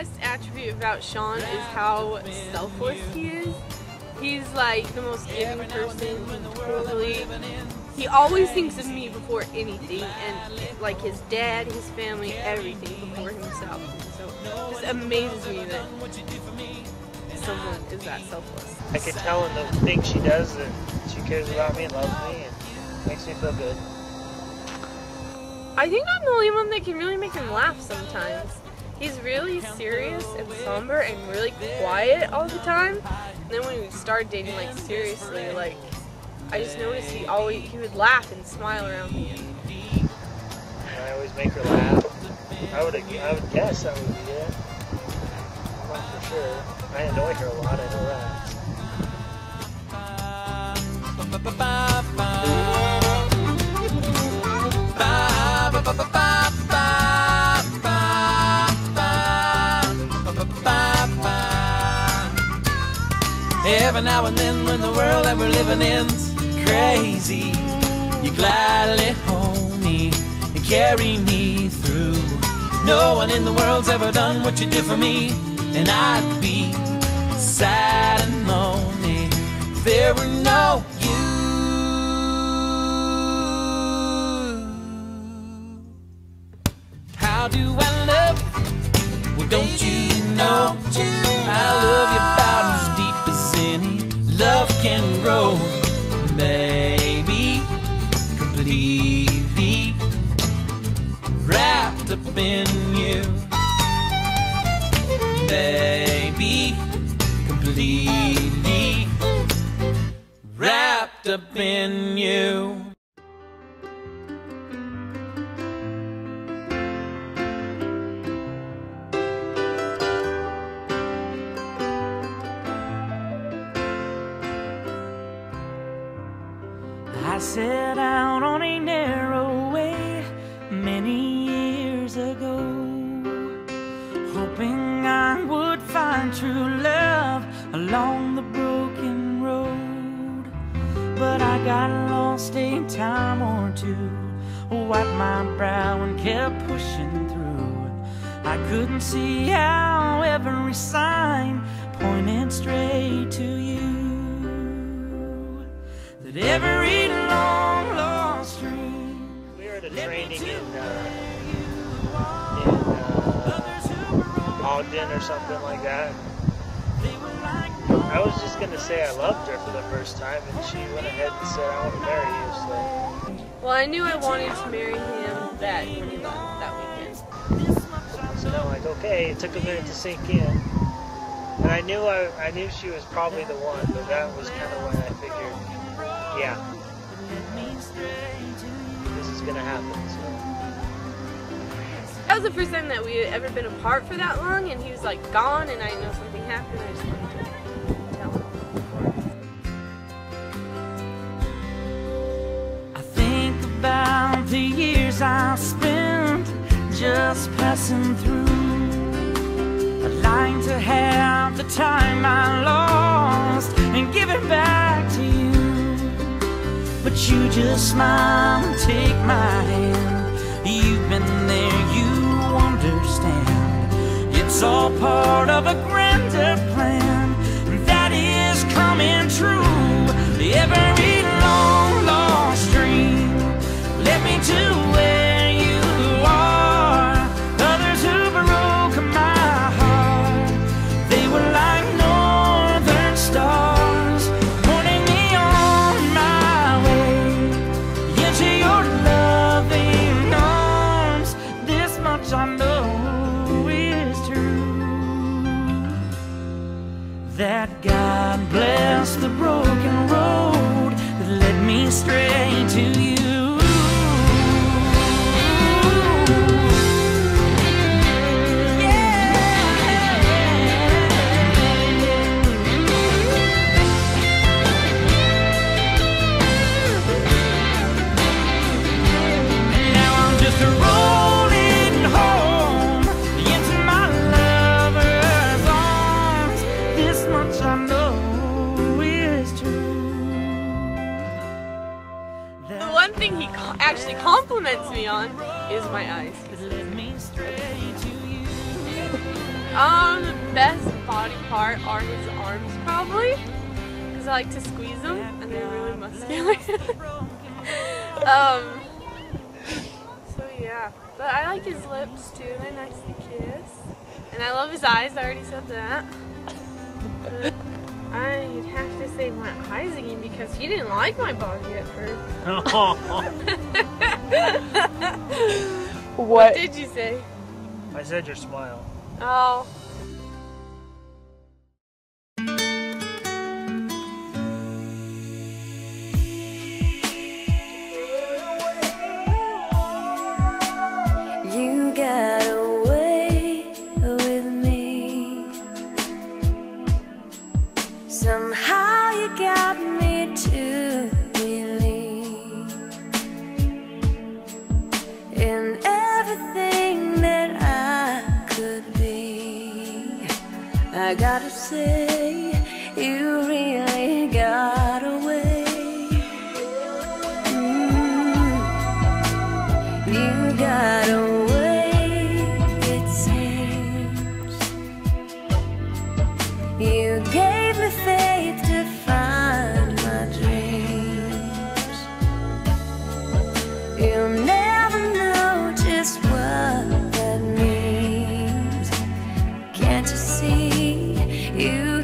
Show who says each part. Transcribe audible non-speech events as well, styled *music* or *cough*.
Speaker 1: best attribute about Shawn is how selfless he is. He's like the most giving person. He totally. He always thinks of me before anything, and like his dad, his family, everything before himself. So it just amazes me that someone is that selfless.
Speaker 2: I can tell in the things she does that she cares about me and loves me and makes me feel good.
Speaker 1: I think I'm the only one that can really make him laugh sometimes. He's really serious and somber and really quiet all the time. And then when we started dating, like seriously, like I just noticed he always he would laugh and smile around me.
Speaker 2: And I always make her laugh. I would I would guess that would be it. Not for sure. I annoy her a lot. I know that.
Speaker 3: Every now and then when the world that we're living in's crazy You gladly hold me and carry me through. No one in the world's ever done what you did for me And I'd be Completely wrapped up in you. I set out on a narrow way many years ago, hoping I would find true love along the broken road. But I got lost a time or two, wiped my brow and kept pushing through. I couldn't see how every sign pointed straight to you that every long lost dream
Speaker 2: We were at a training in, uh, in uh, Ogden or something like that. I was just gonna say I loved her for the first time, and she went ahead and said I want to marry you. So,
Speaker 1: Well, I knew I wanted to marry him that that weekend.
Speaker 2: so I'm like, okay. It took a minute to sink in, and I knew I, I knew she was probably the one, but that was kind of when I figured, yeah, this is gonna happen. So.
Speaker 1: That was the first time that we had ever been apart for that long, and he was like gone, and I know something happened. I just wanted to
Speaker 3: the years I spent just passing through. I'd like to have the time I lost and give it back to you. But you just smile and take my hand. You've been there, you understand. It's all part of a grander plan that God bless the broken road that led me straight to you.
Speaker 1: Me on is my eyes.
Speaker 3: That led me straight to you.
Speaker 1: Um, best body part are his arms, probably. Because I like to squeeze them, and they're really muscular. *laughs* um, so yeah. But I like his lips too, they're nice to kiss. And I love his eyes, I already said that. But I'd have to say my eyes again because he didn't like my body at first. *laughs* *laughs*
Speaker 4: What?
Speaker 1: What did you say?
Speaker 2: I said your smile.
Speaker 1: Oh.
Speaker 5: I gotta say, you really got away. Mm, you got away, it seems. You get you.